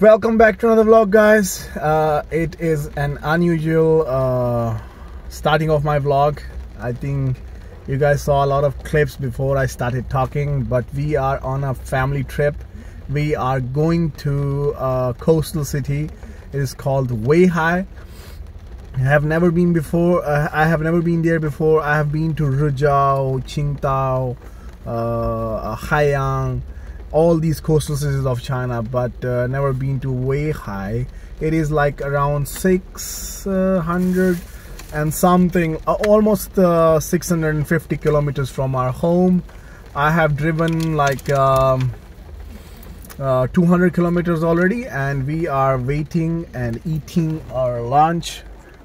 welcome back to another vlog guys. Uh, it is an unusual uh, starting of my vlog. I think you guys saw a lot of clips before I started talking but we are on a family trip. We are going to a coastal city. It is called Weihai. I have never been before uh, I have never been there before. I have been to Rizhao Qingdao uh, Haiyang all these coastal cities of China but uh, never been to Weihai. It is like around 600 and something almost uh, 650 kilometers from our home. I have driven like um, uh, 200 kilometers already and we are waiting and eating our lunch.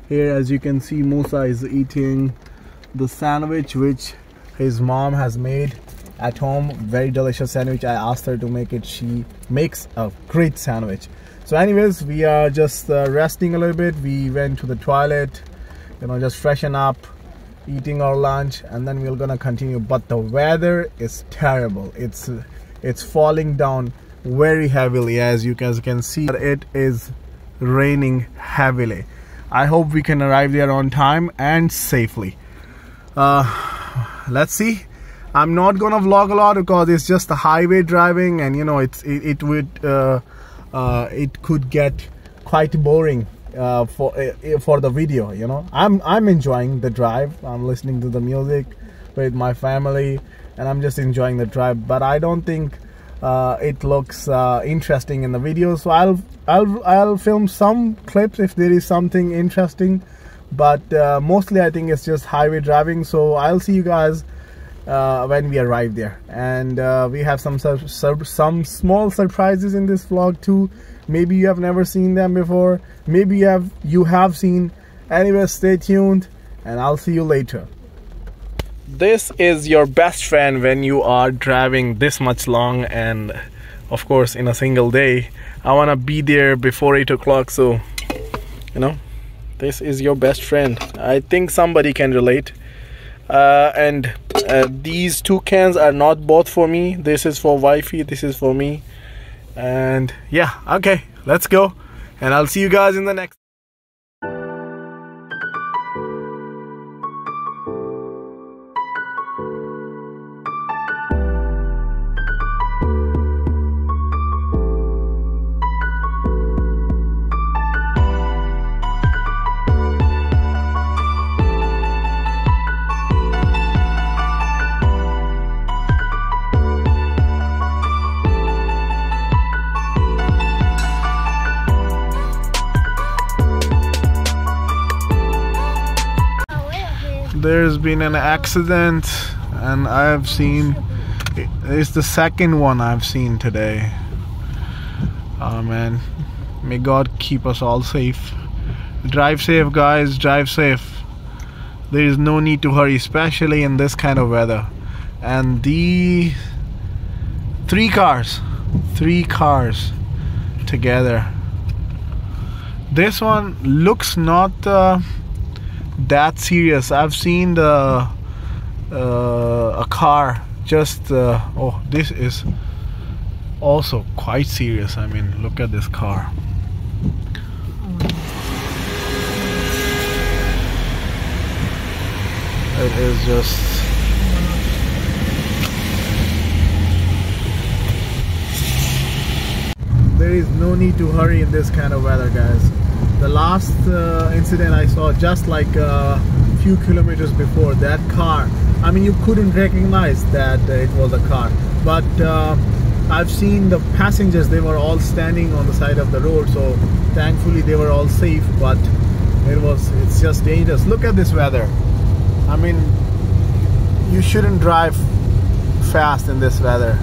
Here as you can see Musa is eating the sandwich which his mom has made at home very delicious sandwich. I asked her to make it. She makes a great sandwich. So anyways we are just uh, resting a little bit. We went to the toilet you know just freshen up eating our lunch and then we're gonna continue. But the weather is terrible. It's it's falling down very heavily. As you guys can see it is raining heavily. I hope we can arrive there on time and safely. Uh let's see I'm not gonna vlog a lot because it's just the highway driving and you know it's it, it would uh, uh, it could get quite boring uh, for uh, for the video you know? I'm I'm enjoying the drive. I'm listening to the music with my family and I'm just enjoying the drive but I don't think uh, it looks uh, interesting in the video. So I'll I'll I'll film some clips if there is something interesting but mostly I think it's just highway driving. So I'll see you guys uh, when we arrive there. And uh, we have some some small surprises in this vlog too. Maybe you have never seen them before. Maybe you have you have seen. Anyway stay tuned and I'll see you later. This is your best friend when you are driving this much long and of course in a single day. I want to be there before 8 o'clock so you know this is your best friend. I think somebody can relate uh, and uh, these two cans are not both for me. This is for wifey. This is for me. And yeah okay let's go. And I'll see you guys in the next been an accident and I've seen it's the second one I've seen today. Oh man may God keep us all safe. Drive safe guys drive safe. There is no need to hurry especially in this kind of weather. And the three cars three cars together. This one looks not uh, that serious. I've seen the uh, a car just uh, oh this is also quite serious. I mean look at this car. It is just there is no need to hurry in this kind of weather guys the last uh, incident I saw just like a few kilometers before that car I mean you couldn't recognize that it was a car but uh, I've seen the passengers they were all standing on the side of the road so thankfully they were all safe but it was it's just dangerous. Look at this weather. I mean you shouldn't drive fast in this weather.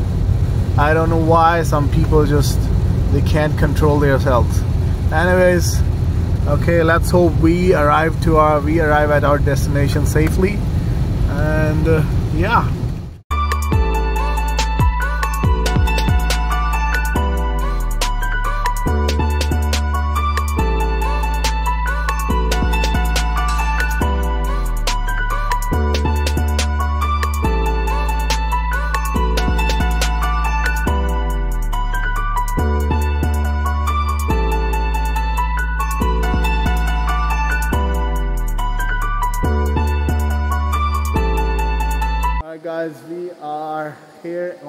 I don't know why some people just they can't control themselves anyways okay let's hope we arrive to our we arrive at our destination safely. And uh, yeah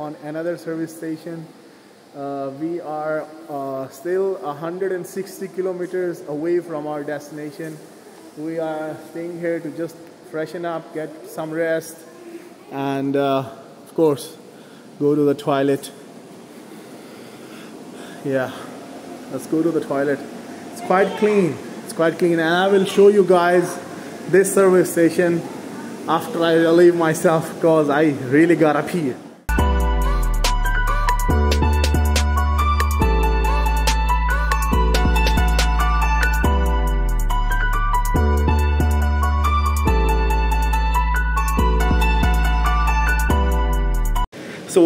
on another service station. Uh, we are uh, still 160 kilometers away from our destination. We are staying here to just freshen up, get some rest, and uh, of course, go to the toilet. Yeah, let's go to the toilet. It's quite clean. It's quite clean, and I will show you guys this service station after I relieve myself because I really gotta pee.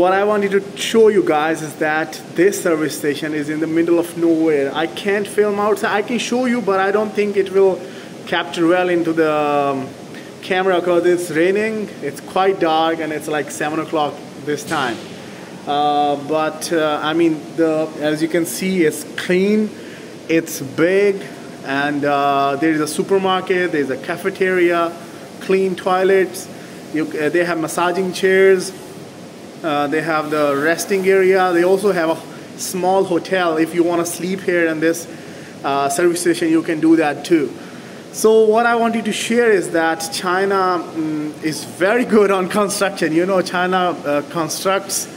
What I wanted to show you guys is that this service station is in the middle of nowhere. I can't film outside. I can show you, but I don't think it will capture well into the um, camera because it's raining. It's quite dark and it's like 7 o'clock this time. Uh, but uh, I mean, the as you can see, it's clean, it's big, and uh, there is a supermarket, there's a cafeteria, clean toilets. You, uh, they have massaging chairs uh, they have the resting area. They also have a small hotel. If you want to sleep here in this uh, service station, you can do that too. So what I wanted to share is that China um, is very good on construction. You know, China uh, constructs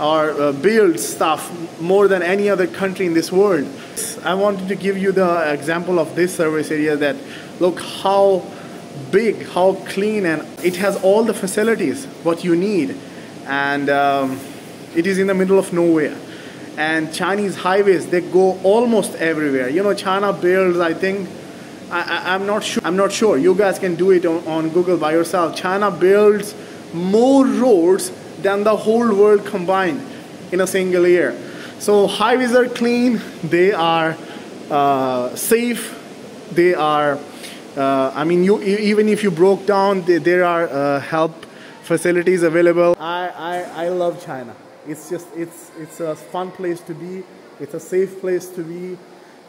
or uh, builds stuff more than any other country in this world. I wanted to give you the example of this service area that look how big, how clean, and it has all the facilities what you need and um, it is in the middle of nowhere. And chinese highways they go almost everywhere. You know china builds i think I, am not sure i'm not sure. You guys can do it on, on google by yourself. China builds more roads than the whole world combined in a single year. So highways are clean they are uh, safe they are uh, i mean you even if you broke down they, there are uh, help facilities available. I, I, I love China. It's just, it's, it's a fun place to be. It's a safe place to be.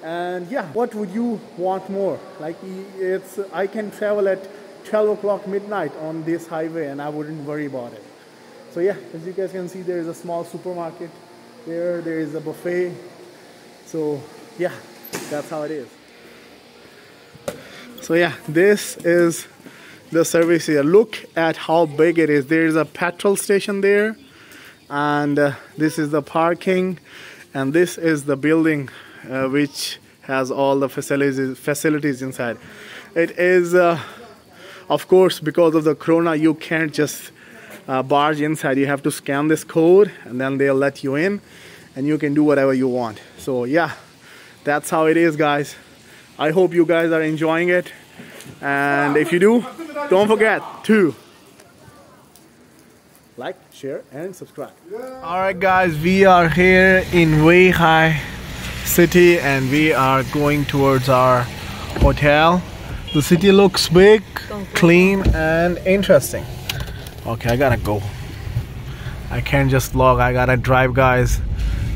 And yeah, what would you want more? Like it's, I can travel at 12 o'clock midnight on this highway and I wouldn't worry about it. So yeah, as you guys can see, there is a small supermarket there. There is a buffet. So yeah, that's how it is. So yeah, this is the service here. Look at how big it is. There is a petrol station there, and uh, this is the parking, and this is the building uh, which has all the facilities facilities inside. It is, uh, of course, because of the corona, you can't just uh, barge inside. You have to scan this code, and then they'll let you in, and you can do whatever you want. So yeah, that's how it is, guys. I hope you guys are enjoying it. And if you do, don't forget to like, share, and subscribe. Alright guys, we are here in Weihai city and we are going towards our hotel. The city looks big, clean, and interesting. Okay, I gotta go. I can't just vlog, I gotta drive guys.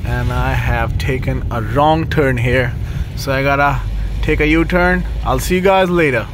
And I have taken a wrong turn here. So I gotta take a U-turn. I'll see you guys later.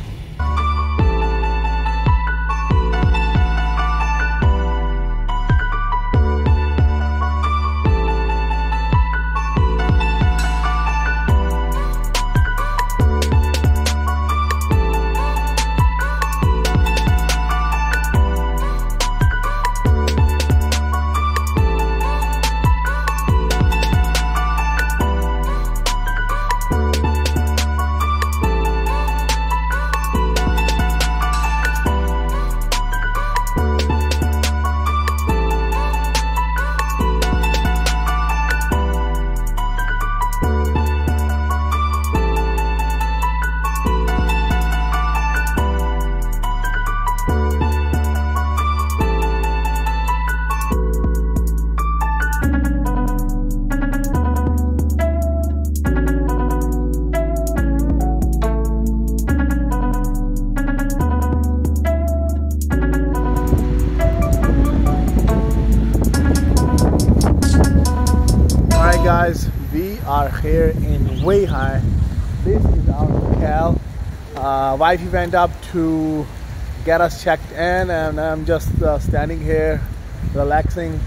Here in Weihai. This is our hotel. Uh, wifey went up to get us checked in and I'm just uh, standing here relaxing.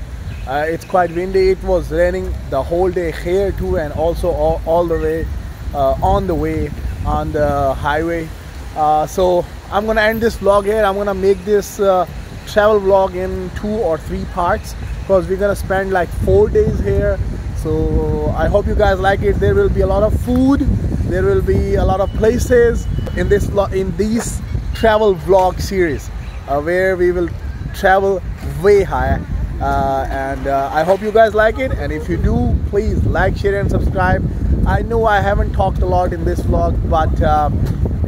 Uh, it's quite windy. It was raining the whole day here too and also all, all the way uh, on the way on the highway. Uh, so I'm gonna end this vlog here. I'm gonna make this uh, travel vlog in two or three parts because we're gonna spend like four days here so I hope you guys like it. There will be a lot of food. There will be a lot of places in this in these travel vlog series uh, where we will travel Weihai uh, and uh, I hope you guys like it. And if you do please like share and subscribe. I know I haven't talked a lot in this vlog but uh,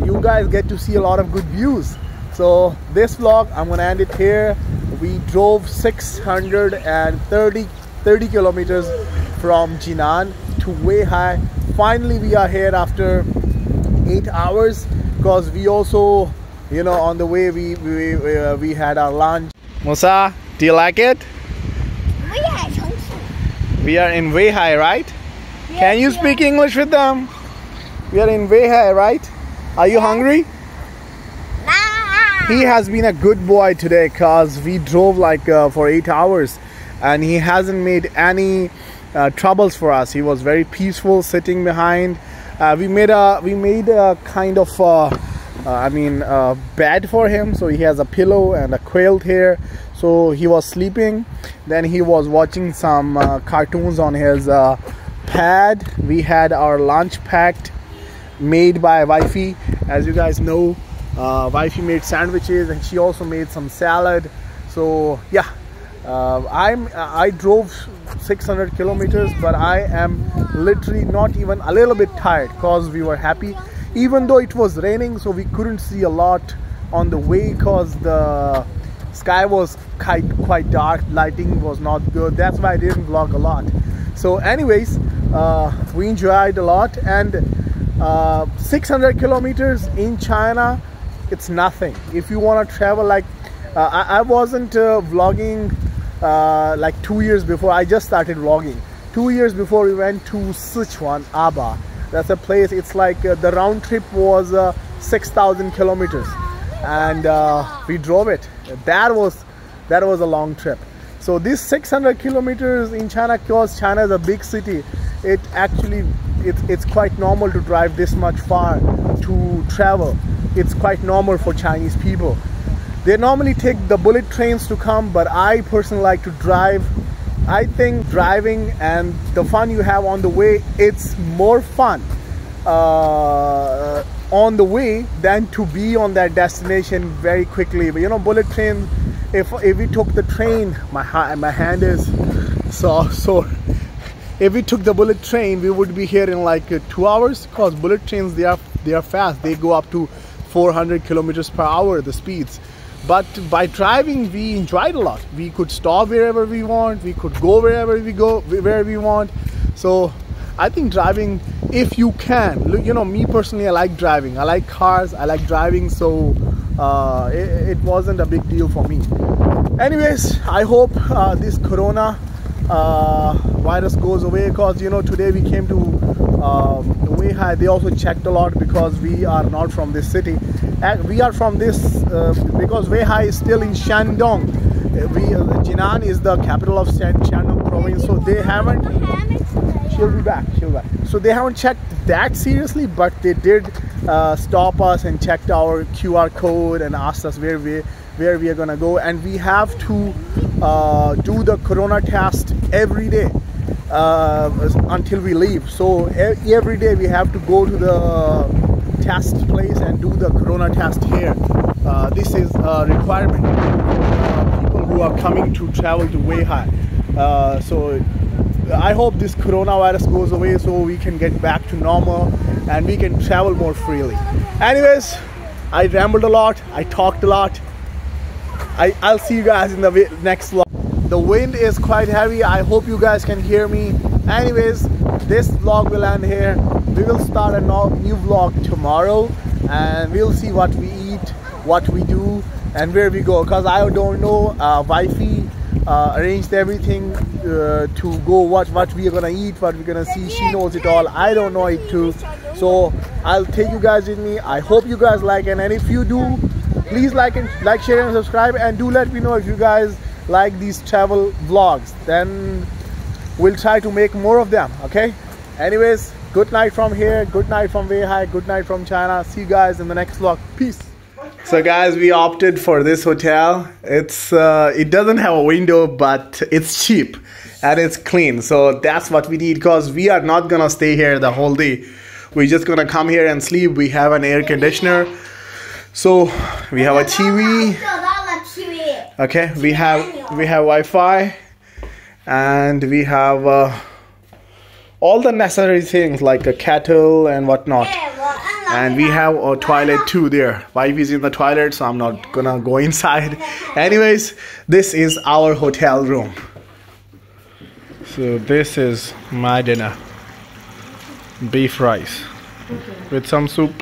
you guys get to see a lot of good views. So this vlog I'm gonna end it here. We drove 630 30 kilometers from Jinan to Weihai finally we are here after eight hours because we also you know on the way we we, we, uh, we had our lunch Musa do you like it we are in Weihai, right? Yes, Can you speak. English with them? We are in Weihai, right? Are you hungry? Nah. He has been a good boy today cause we drove like uh, for eight hours and he hasn't made any uh, troubles for us. He was very peaceful sitting behind. Uh, we made a we made a kind of uh, uh, I mean bed for him. So he has a pillow and a quilt here. So he was sleeping. Then he was watching some uh, cartoons on his uh, pad. We had our lunch packed made by wifey. As you guys know wifey made sandwiches and she also made some salad. So yeah. I'm I drove 600 kilometers but I am literally not even a little bit tired because we were happy. Even though it was raining so we couldn't see a lot on the way because the sky was quite quite dark. Lighting was not good. That's why I didn't vlog a lot. So anyways uh, we enjoyed a lot and uh, 600 kilometers in China it's nothing. If you want to travel like uh, I, I, wasn't uh, vlogging uh, like two years before I just started vlogging. Two years before we went to Sichuan Aba. That's a place it's like uh, the round trip was 6,000 kilometers. And we drove it. That was that was a long trip. So this 600 kilometers in China because China is a big city it actually it's quite normal to drive this much far to travel. It's quite normal for Chinese people they normally take the bullet trains to come but I personally like to drive. I think driving and the fun you have on the way it's more fun uh, on the way than to be on that destination very quickly. But you know bullet train if if we took the train my my hand is so sore if we took the bullet train we would be here in like uh, two hours because bullet trains they are they are fast. They go up to 400 kilometers per hour the speeds but by driving we enjoyed a lot we could stop wherever we want we could go wherever we go where we want so I think driving, if you can, you know, me personally, I like driving. I like cars. I like driving, so uh, it, it, wasn't a big deal for me. Anyways, I hope uh, this Corona uh, virus goes away because you know today we came to um, Weihai. They also checked a lot because we are not from this city. We are from this uh, because Weihai is still in Shandong. We, uh, Jinan is the capital of Shandong province, so they haven't she'll be back she'll be back. So they haven't checked that seriously but they did uh, stop us and checked our QR code and asked us where we where we are gonna go. And we have to uh, do the corona test every day uh, until we leave. So every day we have to go to the test place and do the corona test here uh, this is a requirement uh, people who are coming to travel to Weihai uh, so I hope this coronavirus goes away so we can get back to normal and we can travel more freely. Anyways, I rambled a lot, I talked a lot. I, I'll see you guys in the next vlog. The wind is quite heavy. I hope you guys can hear me. Anyways, this vlog will end here. We will start a new vlog tomorrow and we'll see what we eat, what we do and where we go because I don't know uh, wifey uh, arranged everything uh, to go watch what we are gonna eat what we're gonna see. She knows it all. I don't know it too. So I'll take you guys with me. I hope you guys like it and if you do please like and like share and subscribe and do let me know if you guys like these travel vlogs. Then we'll try to make more of them okay? Anyways good night from here good night from Weihai good night from China. See you guys in the next vlog. Peace. So guys we opted for this hotel. It's uh, it doesn't have a window but it's cheap and it's clean. So that's what we need because we are not gonna stay here the whole day. We're just gonna come here and sleep. We have an air conditioner. So we have a TV okay we have we have Wi-Fi and we have uh, all the necessary things like a kettle and whatnot. And we have a toilet too there. Wife is in the toilet so i'm not gonna go inside. Anyways this is our hotel room. So this is my dinner. Beef rice with some soup.